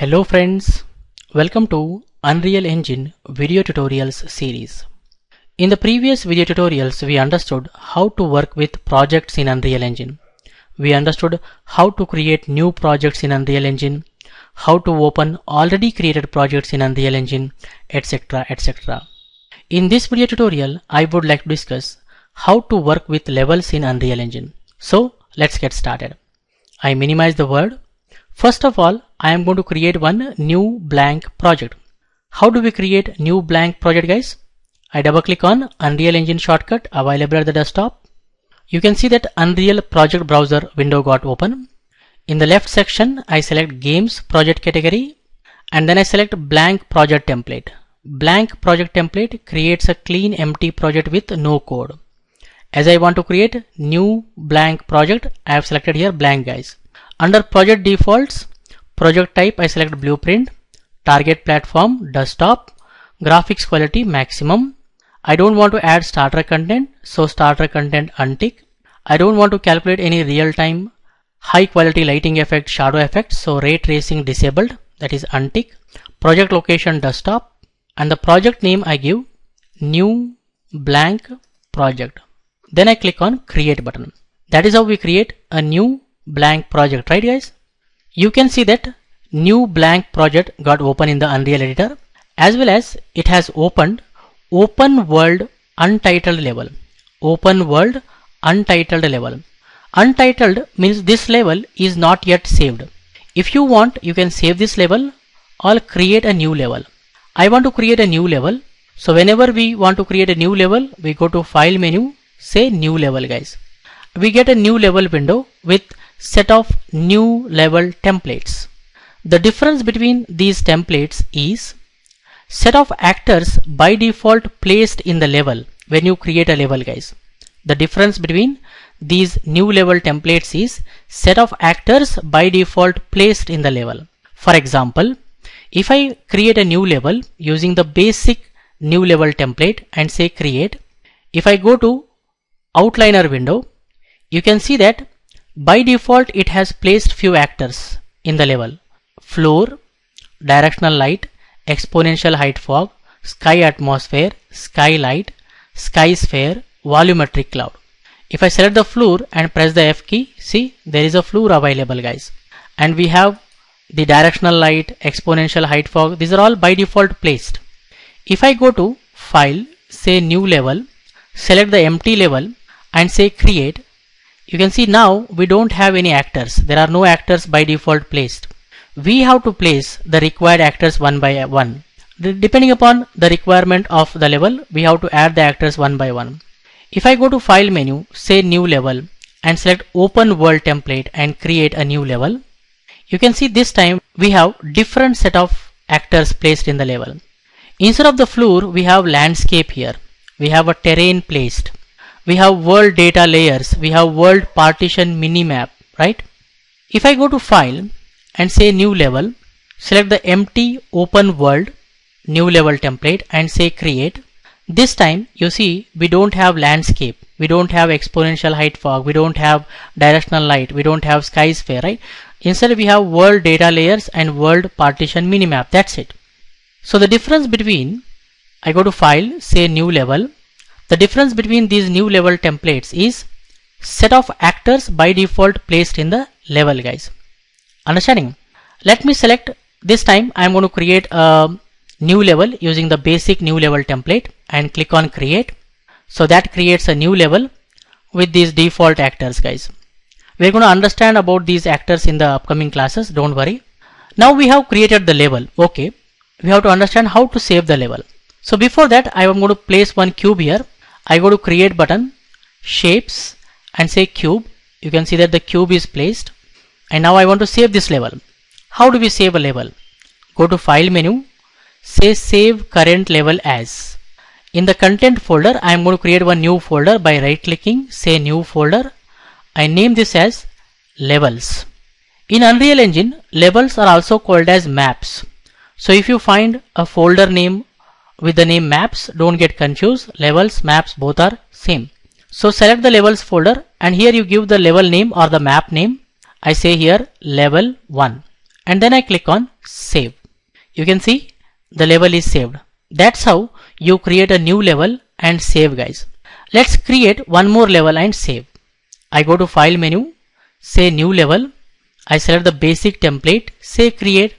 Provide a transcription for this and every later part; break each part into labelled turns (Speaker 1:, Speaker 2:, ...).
Speaker 1: Hello friends, welcome to Unreal Engine video tutorials series. In the previous video tutorials we understood how to work with projects in Unreal Engine. We understood how to create new projects in Unreal Engine, how to open already created projects in Unreal Engine, etc etc. In this video tutorial I would like to discuss how to work with levels in Unreal Engine. So let's get started. I minimize the word. First of all, I am going to create one new blank project. How do we create new blank project guys? I double click on Unreal Engine shortcut available at the desktop. You can see that Unreal project browser window got open. In the left section, I select games project category and then I select blank project template. Blank project template creates a clean empty project with no code. As I want to create new blank project, I have selected here blank guys. Under project defaults, project type I select blueprint, target platform desktop, graphics quality maximum. I don't want to add starter content, so starter content untick. I don't want to calculate any real-time high quality lighting effect, shadow effect, so ray tracing disabled, that is untick. Project location desktop and the project name I give new blank project. Then I click on create button. That is how we create a new blank project, right guys? You can see that new blank project got open in the Unreal Editor as well as it has opened open world untitled level. Open world untitled level. Untitled means this level is not yet saved. If you want, you can save this level or create a new level. I want to create a new level. So whenever we want to create a new level, we go to file menu, say new level guys. We get a new level window with set of new level templates. The difference between these templates is set of actors by default placed in the level when you create a level guys. The difference between these new level templates is set of actors by default placed in the level. For example, if I create a new level using the basic new level template and say create, if I go to outliner window, you can see that by default it has placed few actors in the level. Floor, directional light, exponential height fog, sky atmosphere, skylight, sky sphere, volumetric cloud. If I select the floor and press the F key, see there is a floor available guys. And we have the directional light, exponential height fog, these are all by default placed. If I go to file, say new level, select the empty level and say create, you can see now we don't have any actors. There are no actors by default placed. We have to place the required actors one by one. Depending upon the requirement of the level, we have to add the actors one by one. If I go to file menu, say new level and select open world template and create a new level, you can see this time we have different set of actors placed in the level. Instead of the floor, we have landscape here. We have a terrain placed. We have world data layers. We have world partition minimap, right? If I go to file and say new level, select the empty open world new level template and say create. This time you see we don't have landscape. We don't have exponential height fog. We don't have directional light. We don't have sky sphere, right? Instead we have world data layers and world partition minimap. That's it. So the difference between I go to file, say new level. The difference between these new level templates is set of actors by default placed in the level guys. Understanding? Let me select this time I am going to create a new level using the basic new level template and click on create. So that creates a new level with these default actors guys. We're going to understand about these actors in the upcoming classes. Don't worry. Now we have created the level. Okay. We have to understand how to save the level. So before that I am going to place one cube here. I go to create button, shapes and say cube. You can see that the cube is placed. And now I want to save this level. How do we save a level? Go to file menu, say save current level as. In the content folder, I am going to create one new folder by right clicking, say new folder. I name this as levels. In Unreal Engine, levels are also called as maps. So if you find a folder name with the name maps, don't get confused. Levels, maps, both are same. So select the levels folder and here you give the level name or the map name. I say here level 1 and then I click on save. You can see the level is saved. That's how you create a new level and save guys. Let's create one more level and save. I go to file menu, say new level. I select the basic template, say create.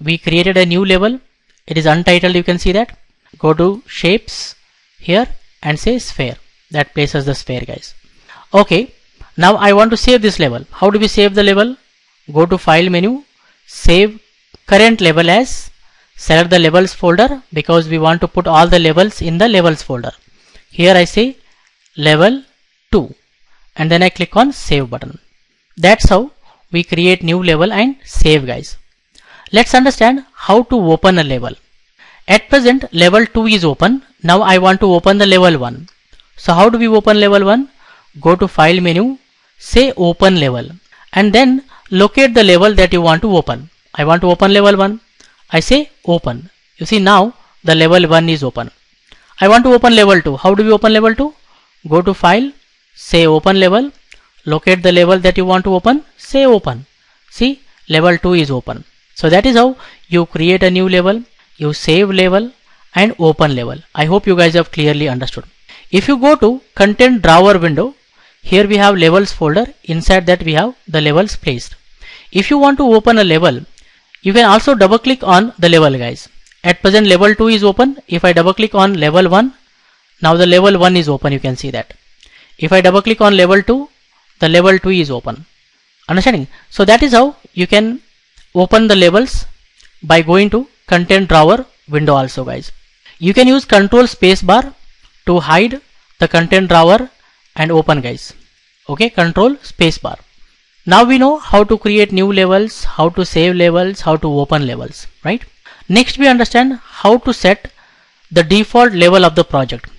Speaker 1: We created a new level. It is untitled. You can see that. Go to shapes here and say sphere. That places the sphere guys. Okay. Now I want to save this level. How do we save the level? Go to file menu, save current level as select the levels folder because we want to put all the levels in the levels folder. Here I say level 2 and then I click on save button. That's how we create new level and save guys. Let's understand how to open a level. At present level 2 is open. Now I want to open the level 1. So how do we open level 1? Go to file menu, say open level and then locate the level that you want to open. I want to open level 1. I say open. You see now the level 1 is open. I want to open level 2. How do we open level 2? Go to file, say open level, locate the level that you want to open, say open. See level 2 is open. So that is how you create a new level, you save level and open level. I hope you guys have clearly understood. If you go to content drawer window, here we have levels folder. Inside that we have the levels placed. If you want to open a level, you can also double click on the level guys. At present level 2 is open. If I double click on level 1, now the level 1 is open. You can see that. If I double click on level 2, the level 2 is open. Understanding? So that is how you can open the levels by going to content drawer window also guys. You can use control spacebar to hide the content drawer and open guys. Okay, control spacebar. Now we know how to create new levels, how to save levels, how to open levels, right? Next we understand how to set the default level of the project.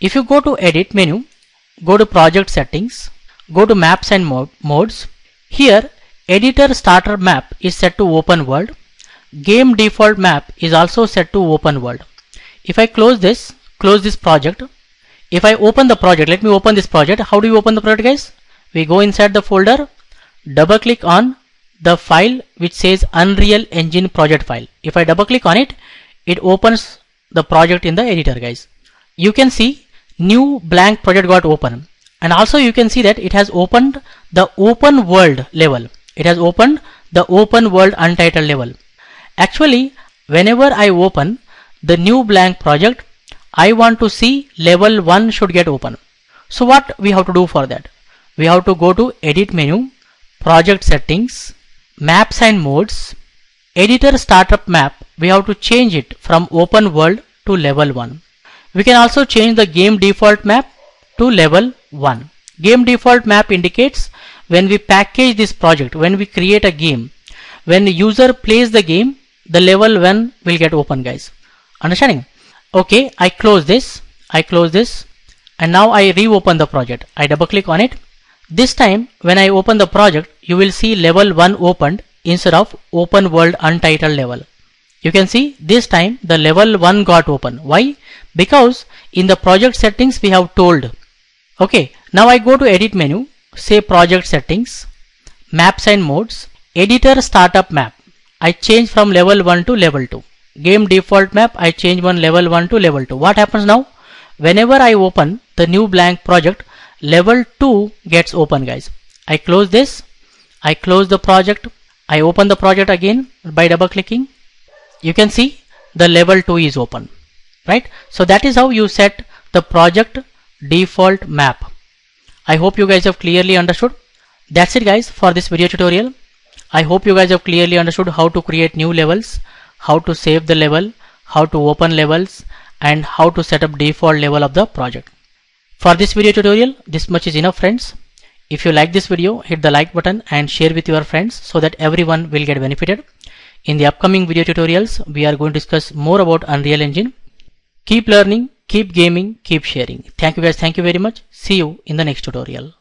Speaker 1: If you go to edit menu, go to project settings, go to maps and mod modes. Here editor startup map is set to open world. Game default map is also set to open world. If I close this, close this project. If I open the project, let me open this project. How do you open the project guys? We go inside the folder double click on the file which says Unreal Engine project file. If I double click on it, it opens the project in the editor guys. You can see new blank project got open and also you can see that it has opened the open world level. It has opened the open world untitled level. Actually, whenever I open the new blank project, I want to see level 1 should get open. So what we have to do for that? We have to go to edit menu project settings, maps and modes, editor startup map, we have to change it from open world to level 1. We can also change the game default map to level 1. Game default map indicates when we package this project, when we create a game, when the user plays the game, the level 1 will get open guys. Understanding? Okay, I close this, I close this and now I reopen the project. I double click on it this time when I open the project, you will see level 1 opened instead of open world untitled level. You can see this time the level 1 got open. Why? Because in the project settings we have told. Okay, now I go to edit menu, say project settings, maps and modes, editor startup map. I change from level 1 to level 2. Game default map, I change one level 1 to level 2. What happens now? Whenever I open the new blank project, level 2 gets open guys. I close this. I close the project. I open the project again by double clicking. You can see the level 2 is open right? So that is how you set the project default map. I hope you guys have clearly understood. That's it guys for this video tutorial I hope you guys have clearly understood how to create new levels how to save the level how to open levels and how to set up default level of the project for this video tutorial, this much is enough friends. If you like this video, hit the like button and share with your friends so that everyone will get benefited. In the upcoming video tutorials, we are going to discuss more about Unreal Engine. Keep learning, keep gaming, keep sharing. Thank you guys. Thank you very much. See you in the next tutorial.